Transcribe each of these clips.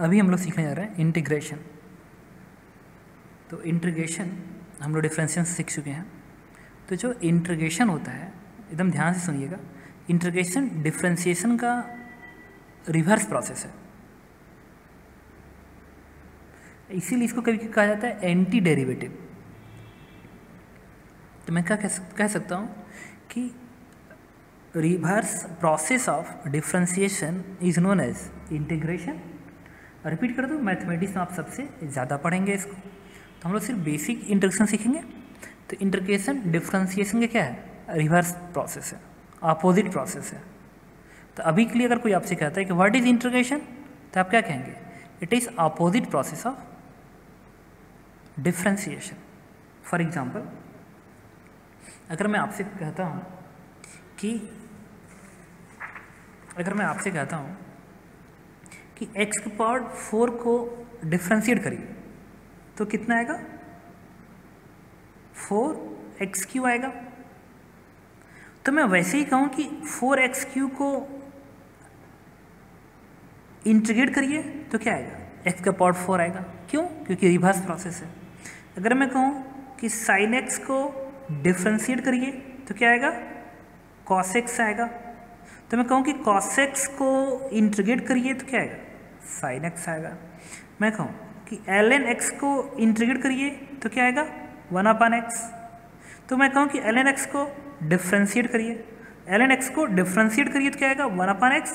अभी हम लोग सीखने जा रहे हैं इंटीग्रेशन तो इंटीग्रेशन हम लोग डिफ्रेंशिएशन सीख चुके हैं। तो जो इंटीग्रेशन होता है, एकदम ध्यान से सुनिएगा इंटीग्रेशन डिफ्रेंशिएशन का रिवर्स प्रोसेस है। इसीलिए इसको कभी कहा जाता है एंटी डेरिवेटिव तो मैं क्या कह सकता हूँ कि reverse process of differentiation is known as integration repeat कर दो, मैथमेटिक्स में आप सबसे ज़्यादा पढ़ेंगे इसको। तो हम लोग सिर्फ़ बेसिक इंटीग्रेशन सीखेंगे। तो इंटीग्रेशन डिफ्रेंशिएशन का क्या है? रिवर्स प्रोसेस है, अपोजिट प्रोसेस है। तो अभी के लिए अगर कोई आपसे कहता है कि व्हाट इज़ इंटीग्रेशन तो आप क्या कहेंगे? It is opposite process of differentiation for example अगर मैं आपसे कहता हूँ कि, अगर मैं आपसे कहता हूँ कि x के पावर फोर को डिफ्रेंशिएट करिए। तो कितना आएगा? फोर एक्स क्यू आएगा। तो मैं वैसे ही कहूँ कि फोर एक्स क्यू को इंटीग्रेट करिए तो क्या आएगा? x का पावर फोर आएगा। क्यों? क्योंकि रिवर्स प्रोसेस है। अगर मैं कहूँ कि साइन एक्स को डिफ्रेंशिएट करिए तो क्या आएगा? कॉस एक्स आएगा। तो मैं कहूँ कि कॉस एक्स को इंटीग्रेट करिए तो क्या आएगा? साइन एक्स आएगा। मैं कहूँ कि एल एन एक्स को इंटीग्रेट करिए तो क्या आएगा? वन अपान एक्स तो मैं कहूँ कि एल एन एक्स को डिफ्रेंशिएट करिए। एल एन एक्स को डिफ्रेंशिएट करिए तो क्या आएगा? वन अपान एक्स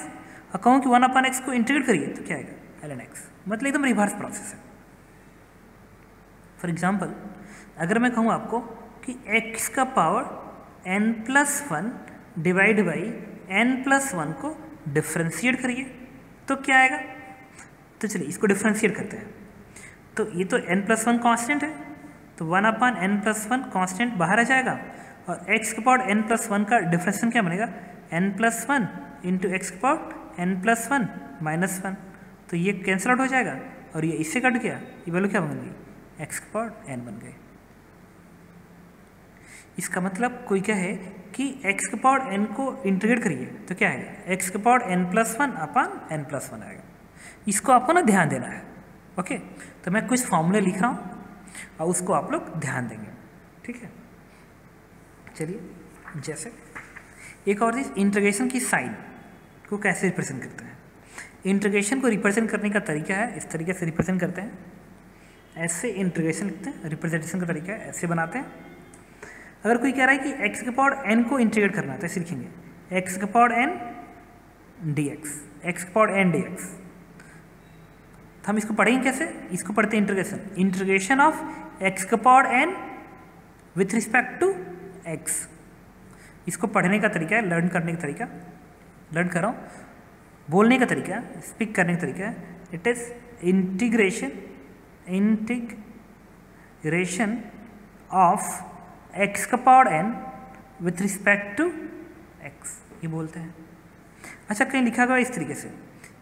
और कहूँ कि वन अपान एक्स को इंटीग्रेट करिए तो क्या आएगा? एल एन एक्स मतलब एकदम रिवर्स प्रोसेस है। फॉर एग्ज़ाम्पल अगर मैं कहूँ आपको कि एक्स का power N plus one divide by N plus one को डिफ्रेंशिएट करिए तो क्या आएगा? तो चलिए, इसको डिफ्रेंशिएट करते हैं। तो ये तो n प्लस वन कॉन्स्टेंट है। तो one upon N plus one constant बाहर आ जाएगा और x के पावर n प्लस वन का डिफ्रेंशिएशन क्या बनेगा? n plus one into X के power N plus one minus one तो ये कैंसिल आउट हो जाएगा और ये इससे कट गया। ये वैल्यू क्या बन गई? एक्स के पावर एन बन गए इसका मतलब कोई क्या है कि x के पावर n को इंटीग्रेट करिए तो क्या आएगा? x के power n plus one upon N plus one आएगा। इसको आपको ना ध्यान देना है। ओके तो मैं कुछ फॉर्मूले लिख रहा हूँ और उसको आप लोग ध्यान देंगे। ठीक है? चलिए, जैसे एक और चीज़ इंटीग्रेशन की साइन को कैसे रिप्रेजेंट करते हैं? इंटीग्रेशन को रिप्रेजेंट करने का तरीका है, इस तरीके से रिप्रेजेंट करते हैं। ऐसे इंटीग्रेशन लिखते हैं रिप्रेजेंटेशन का तरीका है, ऐसे बनाते हैं। अगर कोई कह रहा है कि x के पावर n को इंटीग्रेट करना है तो ऐसे लिखेंगे, x के पावर n dx, x के पावर n dx तो हम इसको पढ़ेंगे कैसे? इसको पढ़ते हैं इंटीग्रेशन इंटीग्रेशन ऑफ़ एक्स का power N with respect to X इसको पढ़ने का तरीका है लर्न करने का तरीका. लर्न कर रहा हूँ. बोलने का तरीका स्पीक करने का तरीका है. It is integration integration of X का power N with respect to X ये बोलते हैं. अच्छा कहीं लिखा गया इस तरीके से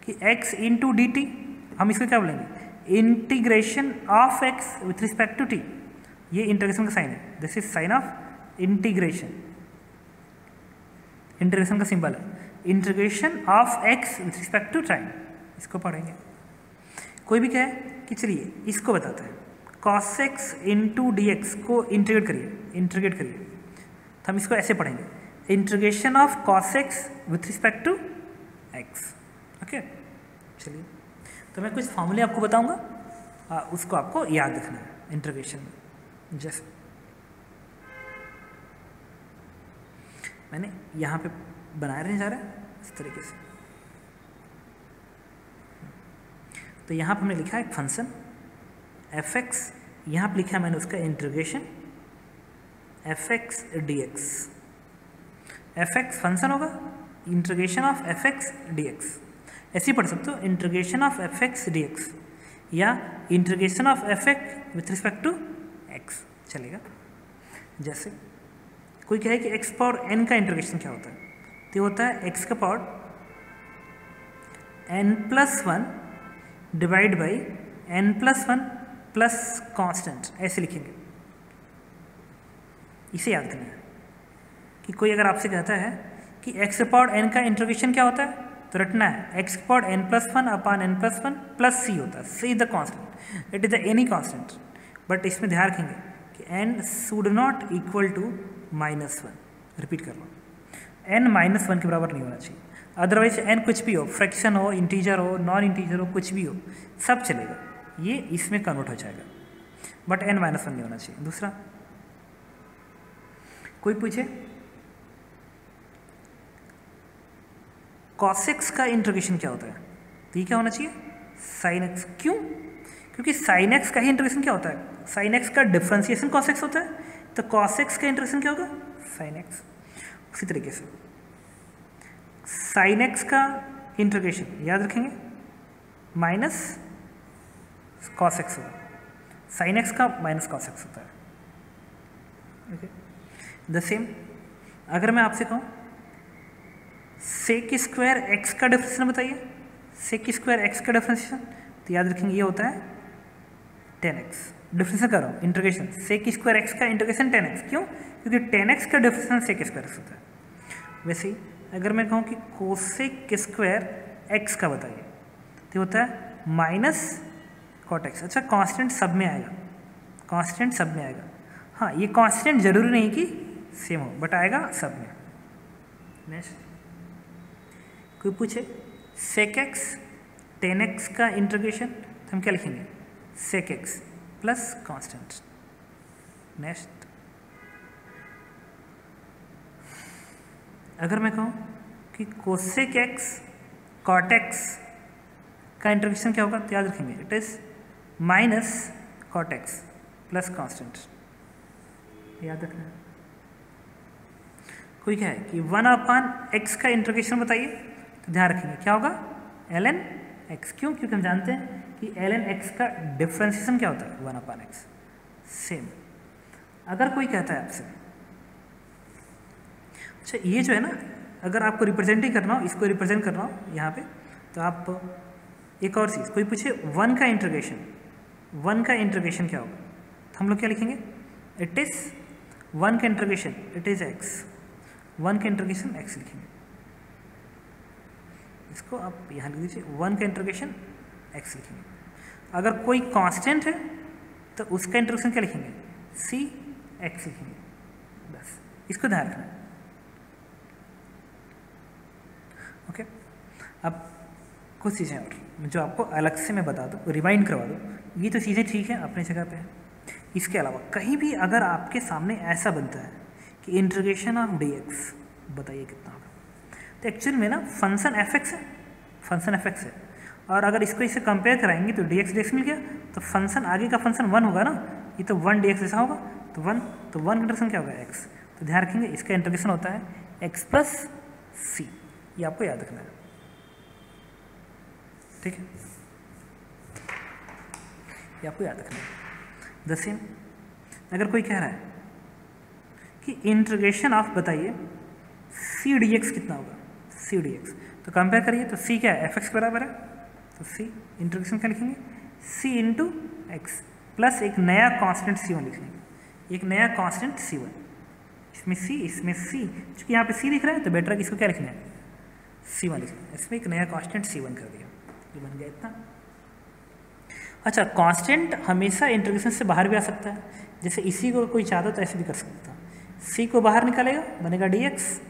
कि X into D T हम इसको क्या बोलेंगे? Integration of X with respect to T ये इंटीग्रेशन का साइन है। This is sign of integration integration का सिंबल है। Integration of X with respect to time इसको पढ़ेंगे। कोई भी क्या है कि चलिए इसको बताते हैं। Cos X into D X को इंटीग्रेट करिए। इंटीग्रेट करिए। तो हम इसको ऐसे पढ़ेंगे। Integration of cos X with respect to X okay चलिए। तो मैं कुछ फॉर्मूले आपको बताऊँगा। उसको आपको याद रखना है इंटीग्रेशन में। जैसे मैंने यहाँ पे बनाया रहने जा रहा है, इस तरीके से। तो यहाँ पर हमने लिखा है एक फ़ंक्शन एफ़ एक्स यहाँ पर लिखा है मैंने उसका integration F X D X F X function होगा integration of F X D X ऐसे पढ़ सकते हो integration of F X D X या integration of F X with respect to X चलेगा? जैसे, कोई कहे कि एक्स पावर एन का इंटीग्रेशन क्या होता है? तो होता है एक्स का power N plus one divide by N plus one plus constant ऐसे लिखेंगे। इसे याद करना है कि कोई अगर आपसे कहता है कि एक्स पावर एन का इंटीग्रेशन क्या होता है? तो रटना है। X power N plus one upon N plus one plus C होता है। C is the constant it is the any constant but इसमें ध्यान रखेंगे कि N should not equal to minus one repeat कर लो एन माइनस वन के बराबर नहीं होना चाहिए। अदरवाइज़ एन कुछ भी हो फ्रैक्शन हो इंटीजर हो नॉन इंटीजर हो, कुछ भी हो, सब चलेगा। ये इसमें कन्वर्ट हो जाएगा। बट एन माइनस वन नहीं होना चाहिए। दूसरा? कोई पूछे? कॉसेक्स का इंट्रोगेशन क्या होता है? तो ये क्या होना चाहिए? साइन एक्स क्यों? क्योंकि साइन एक्स का ही इंट्रोगेशन क्या होता है? साइन एक्स का डिफ्रेंसिएशन कॉसेक्स होता है। तो कॉसेक्स का इंट्रोगेशन क्या होगा? साइन एक्स उसी तरीके से। साइन एक्स का इंट्रोगेशन याद रखेंगे माइनस कॉस एक्स होगा। साइन एक्स का माइनस कॉस एक्स होता है। ओके द सेम अगर मैं आपसे कहूँ सेक स्क्वायर एक्स का डिफ्रेंशिएशन बताइए। सेक स्क्वायर एक्स का डिफ्रेंशिएशन तो याद रखेंगे ये होता है टेन एक्स डिफ्रेंशिएशन करो इंटीग्रेशन सेक स्क्वायर एक्स का इंटीग्रेशन टेन एक्स क्यों? क्योंकि टेन एक्स का डिफ्रेंशिएशन सेक स्क्वायर एक्स होता है। वैसे ही, अगर मैं कहूँ कि कोसेक स्क्वायर एक्स का बताइए तो होता है माइनस कॉट एक्स अच्छा कांस्टेंट सब में आएगा। कांस्टेंट सब में आएगा। हाँ ये कांस्टेंट ज़रूरी नहीं कि सेम हो बट आएगा सब में। नेक्स्ट कोई पूछे? सेक एक्स टेन एक्स का इंटीग्रेशन तो हम क्या लिखेंगे? Sec x plus constant next अगर मैं कहूँ कि कोसेक एक्स कॉट एक्स का इंटीग्रेशन क्या होगा? तो याद रखेंगे it is minus cot x plus constant याद रखना। कोई क्या है कि वन अपान एक्स का इंट्रोगेशन बताइए। तो ध्यान रखेंगे। क्या होगा? एल एन एक्स क्यों? क्योंकि हम जानते हैं कि एल एन एक्स का डिफ्रेंसिएशन क्या होता है? वन अपान एक्स सेम अगर कोई कहता है आपसे अच्छा ये जो है ना, अगर आपको रिप्रेजेंट ही करना हो, इसको रिप्रेजेंट करना हो, यहाँ पे तो आप एक और चीज़, कोई पूछे वन का इंट्रोगेशन वन का इंट्रोगेशन क्या होगा? तो हम लोग क्या लिखेंगे? इट इज़ वन का integration it is x one का इंट्रोगेशन एक्स लिखेंगे। इसको आप यहाँ लिख दीजिए वन का इंट्रोगेशन एक्स लिखेंगे। अगर कोई कांस्टेंट है तो उसका इंट्रोगेशन क्या लिखेंगे? सी एक्स लिखेंगे। बस, इसको ध्यान रखना। ओके अब कुछ चीज़ें और, जो आपको अलग से मैं बता दूँ रिमाइंड करवा दूँ। ये तो चीज़ें ठीक है, अपनी जगह पे है। इसके अलावा, कहीं भी अगर आपके सामने ऐसा बनता है कि इंट्रीगेशन ऑफ़ डी एक्स बताइए कितना तो एक्चुअल में ना फ़ंक्शन एफ़ एक्स है फ़ंक्शन एफ़ एक्स है। और अगर इसको इससे कंपेयर कराएँगे तो डी एक्स डी एक्स मिल गया तो फ़ंक्शन आगे का फ़ंक्शन वन होगा ना, ये तो वन डी एक्स जैसा होगा तो वन तो वन का इंट्रोगेशन क्या होगा? एक्स तो ध्यान रखेंगे, इसका इंट्रोगेशन होता है एक्स प्लस सी ये आपको याद रखना है। ठीक है? ये आपको याद रखना है। द सेम अगर कोई कह रहा है कि इंट्रोगेशन ऑफ़ बताइए सी डी एक्स कितना होगा? सी डी एक्स तो कंपेयर करिए तो सी क्या है? एफ़ एक्स बराबर है। तो सी इंट्रोगेशन क्या लिखेंगे? सी इंटू एक्स प्लस एक नया कांस्टेंट सी वन लिखेंगे। एक नया कांस्टेंट सी वन इसमें सी इसमें सी चूँकि यहाँ पे सी लिख रहा है तो बेटर है इसको क्या लिखना है? सी वन लिखना है। इसमें एक नया कांस्टेंट सी वन कर दिया। ये बन गया इतना। अच्छा कांस्टेंट हमेशा इंट्रोगेशन से बाहर भी आ सकता है। जैसे इसी को कोई चाहता तो ऐसे भी कर सकता सी को बाहर निकालेगा, बनेगा डी एक्स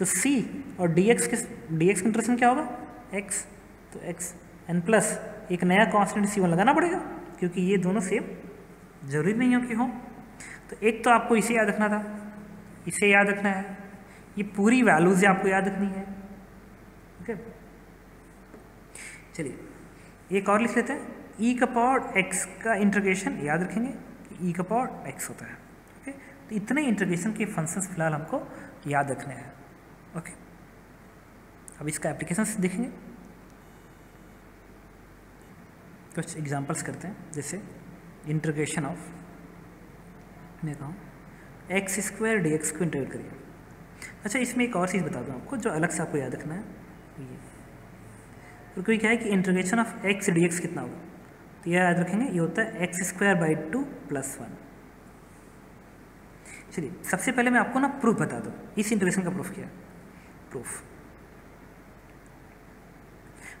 तो सी और एक्स के एक्स का इंट्रोगेशन क्या होगा? एक्स तो एक्स एन प्लस एक नया कांस्टेंट सी वन लगाना पड़ेगा, क्योंकि ये दोनों सेम ज़रूरी नहीं हो कि हो। तो एक तो आपको इसे याद रखना था, इसे याद रखना है। ये पूरी वैल्यूज़ आपको याद रखनी है ओके चलिए, एक और लिख लेते हैं। ई का पावर एक्स का इंट्रोगेशन याद रखेंगे कि ई का पावर एक्स होता है ओके तो इतने इंट्रोगेशन के फ़ंक्शंस फ़िलहाल हमको याद रखने हैं। ओके अब इसका एप्लीकेशन देखेंगे। कुछ एग्जांपल्स करते हैं, जैसे इंट्रोगेशन ऑफ़ मैं कहूँ एक्स स्क्वायर डी एक्स को इंटरग्रेट करिए। अच्छा इसमें एक और चीज़ बता दूँ आपको, जो अलग से आपको याद रखना है। ये। तो कोई क्या है कि integration of x d x कितना होगा? तो यह याद रखेंगे, ये होता है x square by two plus one चलिए, सबसे पहले मैं आपको ना प्रूफ बता दूँ। इस इंट्रोगेशन का प्रूफ क्या है? प्रूफ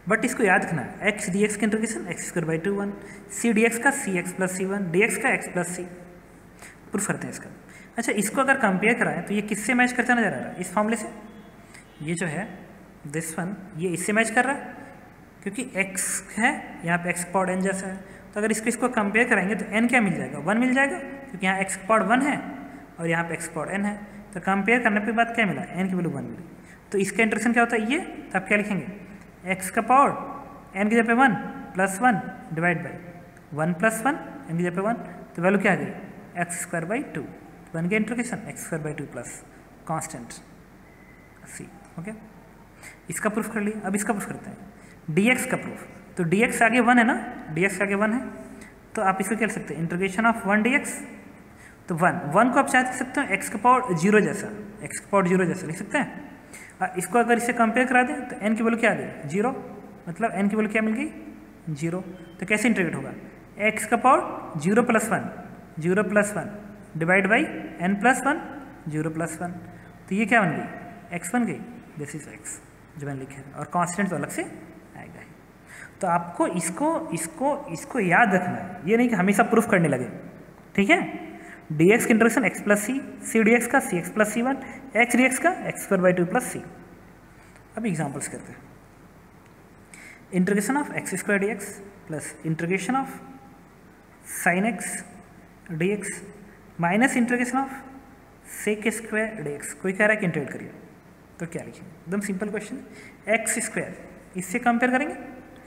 बट इसको याद रखना एक्स डी एक्स का integration x square by two one c d x का c x plus c one d x का एक्स प्लस सी प्रूफ करते हैं इसका। अच्छा इसको अगर कंपेयर कराएँ तो ये किससे मैच करता नज़र आ रहा है? इस फॉर्मूले से? ये जो है दिस वन ये इससे मैच कर रहा है। क्योंकि x है, यहाँ पे x पॉड n जैसा है। तो अगर इसको इसको कंपेयर कराएँगे तो n क्या मिल जाएगा? वन मिल जाएगा, क्योंकि यहाँ एक्स पॉड वन है और यहाँ पे एक्स पॉड एन है। तो कंपेयर करने पे बाद क्या मिला? एन की वैल्यू वन मिली। तो इसका इंटरेक्शन क्या होता है? ये तो आप क्या लिखेंगे? एक्स का पावर एन की जगह पे one plus one divide by one plus one n की जगह पे वन तो वैल्यू क्या आ गई? एक्स स्क्वायर बाई टू बन गया integration x square by two plus constant c okay इसका प्रूफ कर लिया अब इसका प्रूफ करते हैं। डी का प्रूफ तो डी एक्स आगे वन है ना? डी एक्स आगे वन है। तो आप इसको क्या सकते हैं? Integration of one d x तो वन वन को आप चाहे लिख सकते हो। एक्स का पावर ज़ीरो जैसा। एक्स का पावर ज़ीरो जैसा। लिख सकते हैं? इसको अगर इसे कंपेयर करा दें तो एन की वैल्यू क्या आ गई ज़ीरो मतलब एन की वैल्यू क्या मिल गई? ज़ीरो तो कैसे इंटीग्रेट होगा? एक्स का power zero plus one zero plus one divide by n plus one zero plus one तो ये क्या बन गई? एक्स बन गई। दिस इज़ एक्स जो मैंने लिखे और कॉन्स्टेंट तो अलग से आएगा। ही तो आपको इसको इसको इसको याद रखना है। ये नहीं कि हमेशा प्रूफ करने लगे। ठीक है? D x integration x plus c c d x का c x plus c one x d x का x square by two plus c अब एग्जाम्पल्स करते हैं. Integration of x square d x plus integration of sine x d x minus integration of sec square d x कोई कह रहा है कि integrate करिए? तो क्या लिखेंगे? एकदम सिंपल क्वेश्चन एक्स स्क्वायर इससे कंपेयर करेंगे?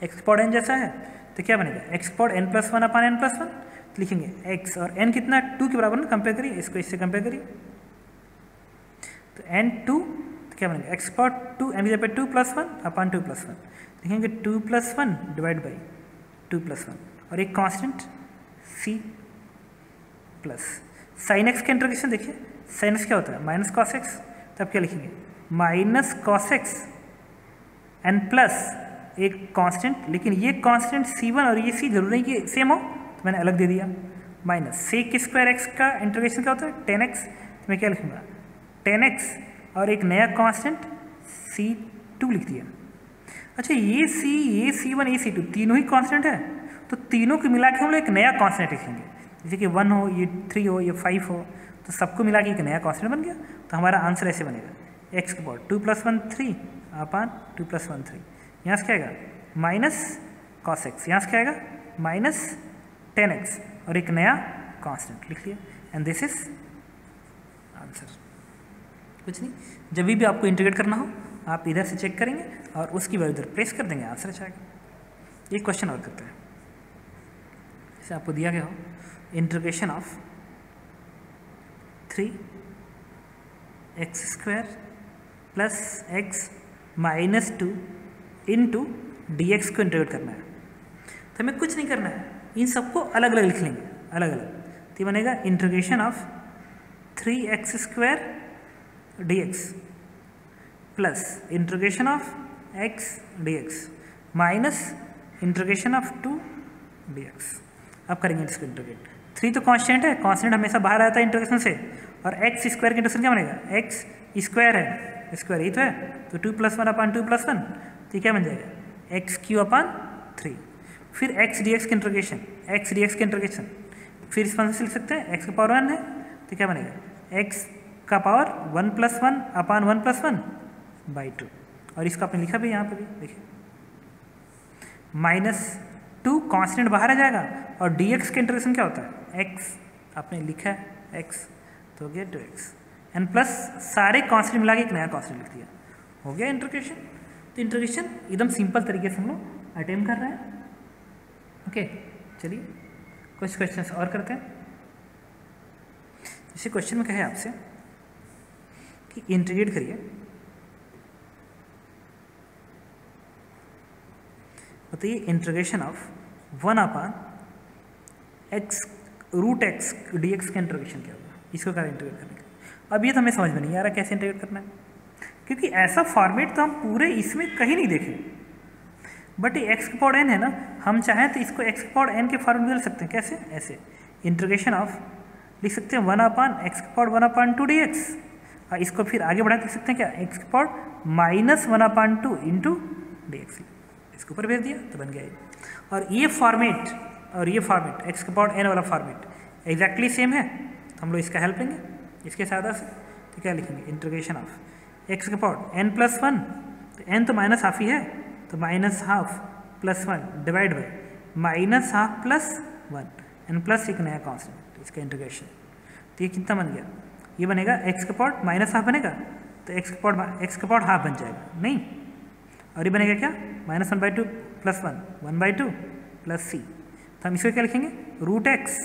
एक्स पॉड एन जैसा है तो क्या बनेगा? X power n plus one upon n plus one लिखेंगे। एक्स और एन कितना? टू के बराबर ना? कंपेयर करिए। इसको इससे कंपेयर करिए। तो एन टू तो क्या बनेगा? एक्स पॉड टू एन की two plus one upon two plus one लिखेंगे two plus one divide by two plus one और एक constant C plus sine x का इंट्रोगेशन देखिए। साइन एक्स क्या होता है? माइनस कॉस एक्स तो आप क्या लिखेंगे? Minus cos x n plus एक कांस्टेंट लेकिन ये कांस्टेंट सी वन और ये सी ज़रूरी नहीं कि सेम हो। मैंने अलग दे दिया। माइनस सेक स्क्वायर एक्स का इंटीग्रेशन क्या होता है? Tan x. तो मैं क्या लिखूँगा? टेन एक्स और एक नया कांस्टेंट सी टू लिख दिया। अच्छा ये सी ये सी वन, ये सी टू तीनों ही कांस्टेंट है। तो तीनों को मिला के हम लोग एक नया कांस्टेंट लिखेंगे। जैसे कि वन हो, ये थ्री हो, ये फाइव हो तो सबको मिला के एक नया कांस्टेंट बन गया। तो हमारा आंसर ऐसे बनेगा। एक्स के power two plus one three upon two plus one three. यहाँ से क्या आएगा? Minus cos x. यहाँ से क्या आएगा? माइनस टेन एक्स और एक नया कांस्टेंट, लिख लिया। एंड दिस इज़ आंसर कुछ नहीं। जब भी आपको इंटीग्रेट करना हो, आप इधर से चेक करेंगे और उसकी वैल्यू इधर प्रेस कर देंगे आंसर अच्छा आएगा। एक क्वेश्चन और करते हैं। जैसे आपको दिया गया हो integration of three x square plus x minus two into d x को इंटीग्रेट करना है। तो हमें कुछ नहीं करना है। इन सबको अलग अलग लिख लेंगे अलग अलग तो ये बनेगा integration of three x square d x plus integration of x d x minus integration of two d x अब करेंगे इसको इंटीग्रेट थ्री तो कांस्टेंट है कांस्टेंट हमेशा बाहर आता है इंटीग्रेशन से। और एक्स स्क्वायर का इंटीग्रेशन क्या बनेगा? एक्स स्क्वायर है स्क्वायर ही तो है। तो two plus one upon two plus one तो क्या बन जाएगा? एक्स क्यू अपान थ्री फिर एक्स डी एक्स के इंट्रोगेशन एक्स डी एक्स के इंट्रोगेशन फिर इस फ़ंक्शन से लिख सकते हैं एक्स का पावर वन है तो क्या बनेगा? एक्स का power one plus one upon one plus one by two और इसको आपने लिखा भी यहाँ पे भी, देखिए. माइनस टू कॉन्स्टेंट बाहर आ जाएगा, और डी एक्स के इंट्रोगेशन क्या होता है? एक्स आपने लिखा है एक्स तो हो गया टू एक्स एंड प्लस सारे कॉन्स्टेंट मिला के एक नया कॉन्स्टेंट लिख दिया. हो गया इंट्रोगेशन तो इंट्रोगेशन एकदम सिंपल तरीके से हम लोग अटेम्प कर रहे हैं. ओके, चलिए, कुछ क्वेश्चंस और करते हैं। इसी क्वेश्चन में कहे आपसे कि इंटीग्रेट करिए। बताइए integration of one upon x root x d x का इंट्रोगेशन क्या होगा? इसको क्या इंटीग्रेट करने का अब ये तो हमें समझ में नहीं आ रहा कैसे इंटीग्रेट करना है। क्योंकि ऐसा फॉर्मेट तो हम पूरे इसमें कहीं नहीं देखे बट ये एक्स पॉड एन है ना, हम चाहें तो इसको एक्स पॉड एन के फॉर्मेट में लिख सकते हैं। कैसे? ऐसे। इंटीग्रेशन ऑफ़ लिख सकते हैं one upon x power one upon two d x और इसको फिर आगे बढ़ा लिख सकते हैं क्या? X power minus one upon two into d x इसके ऊपर भेज दिया तो बन गया और ये फॉर्मेट और ये फॉर्मेट एक्स के पावर एन वाला फॉर्मेट एग्जैक्टली सेम है। तो हम लोग इसका हेल्प लेंगे, इसके साथ से तो क्या लिखेंगे? इंटीग्रेशन ऑफ़ एक्स के पावर एन प्लस वन तो एन तो माइनस हाफ़ ही है। तो minus half plus one divide by minus half plus one and plus एक नया कॉन्स्टेंट इसका इंटीग्रेशन तो ये कितना बन गया? ये बनेगा एक्स का पॉट माइनस हाफ़ बनेगा तो एक्स का पॉट एक्स का पॉट हाफ़ बन जाएगा, नहीं? और ये बनेगा क्या? Minus one by two plus one one by two plus c तो हम इसको क्या लिखेंगे? रूट एक्स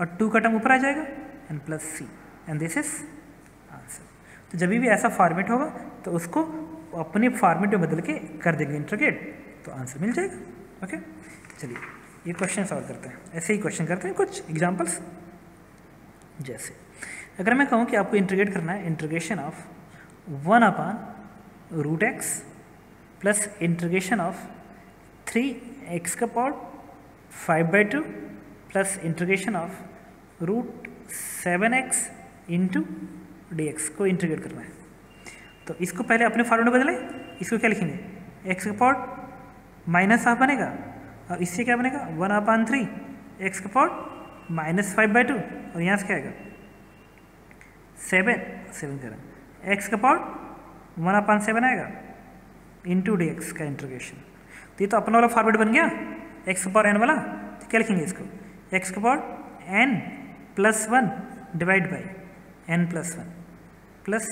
और टू का टर्म ऊपर आ जाएगा and plus c and this is answer तो जब भी ऐसा फॉर्मेट होगा तो उसको अपने फॉर्मेट में बदल के कर देंगे इंटरगेट। तो आंसर मिल जाएगा। ओके चलिए, ये क्वेश्चन सॉल्व करते हैं। ऐसे ही क्वेश्चन करते हैं, कुछ एग्जाम्पल्स जैसे। अगर मैं कहूँ कि आपको इंटीग्रेट करना है integration of one upon root x plus integration of three x का power five by two plus integration of root seven x into d x को इंटीग्रेट करना है। तो इसको पहले अपने फॉर्मेट बदलें, इसको क्या लिखेंगे? एक्स का पावर माइनस हाफ़ बनेगा, और इससे क्या बनेगा? वन अपान थ्री एक्स का power minus five by two और यहाँ से क्या आएगा? सेवन सेवन करें। एक्स का पावर वन अपान सेवन आएगा इंटू डी एक्स का इंट्रोगेशन तो ये तो अपना वाला फॉर्मेट बन गया एक्स का पावर एन वाला। तो क्या लिखेंगे इसको? एक्स का power n plus one divide by n plus one plus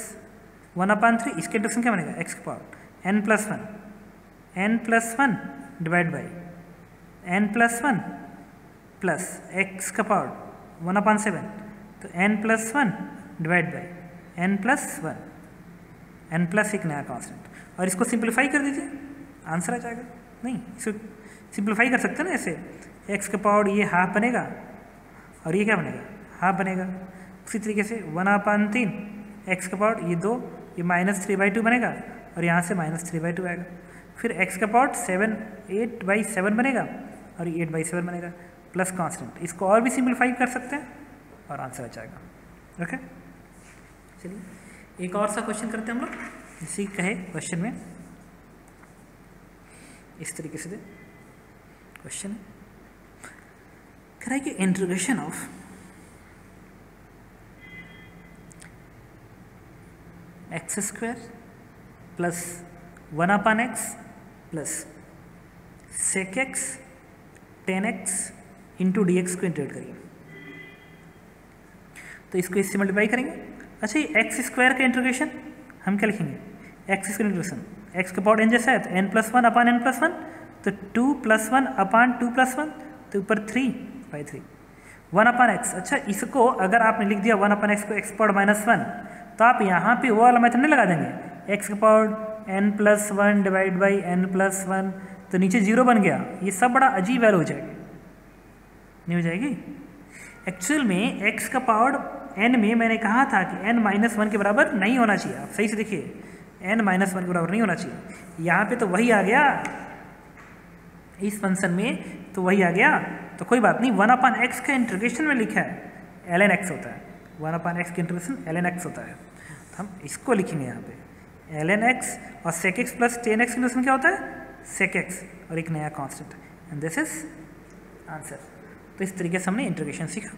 one upon three, इसके इंट्रोगेशन क्या बनेगा? एक्स का power. N plus one. N plus one divide by n plus one plus x का पावर, वन अपान सेवन। तो n plus one divide by n plus one. N plus एक नया constant और इसको simplify कर दीजिए। Answer आ जाएगा। नहीं इसको सिंप्लीफाई कर सकते हैं ना ऐसे। एक्स का पावर ये हाफ़ बनेगा। और ये क्या बनेगा? हाफ़ बनेगा। उसी तरीके से वन अपान तीन, एक्स का पावर ये दो ये माइनस थ्री बाई टू बनेगा और यहाँ से माइनस थ्री बाई टू आएगा। फिर एक्स का power seven, eight by seven बनेगा और एट बाई सेवन बनेगा प्लस कांस्टेंट इसको और भी सिंप्लीफाई कर सकते हैं और आंसर आ जाएगा। ओके चलिए, एक और सा क्वेश्चन करते हैं हम लोग। इसी कहे क्वेश्चन में। इस तरीके से क्वेश्चन कह रहा है कि integration of x square plus one upon x plus sec x tan x into d x को इंटीग्रेट करिए तो इसको इससे मल्टीप्लाई करेंगे। अच्छा ये एक्स स्क्वायर का इंटीग्रेशन हम क्या लिखेंगे? एक्स स्क्वायर इंटीग्रेशन एक्स का पावर एन जैसा है तो n plus one upon n plus one तो two plus one upon two plus one तो ऊपर three by three one upon x अच्छा इसको अगर आपने लिख दिया वन अपान एक्स को एक्स पावर माइनस वन तो आप यहाँ पे वो वाला मेथड नहीं लगा देंगे। एक्स का power n plus one divide by n plus one तो नीचे ज़ीरो बन गया। ये सब बड़ा अजीब वैल्यू हो जाएगी। नहीं हो जाएगी? एक्चुअल में एक्स का पावर एन में मैंने कहा था कि एन माइनस वन के बराबर नहीं होना चाहिए। आप सही से देखिए एन माइनस वन के बराबर नहीं होना चाहिए। यहाँ पे तो वही आ गया। इस फ़ंक्शन में तो वही आ गया। तो कोई बात नहीं वन अपन एक्स का इंटीग्रेशन में लिखा है। एल एन एक्स होता है। वन अपान एक्स के इंटीग्रेशन एल एन एक्स होता है। तो हम इसको लिखेंगे यहाँ पे। एल एन एक्स और sec x plus tan x integration क्या होता है? सेक एक्स और एक नया constant and this is answer तो इस तरीके से हमने इंटीग्रेशन सीखा।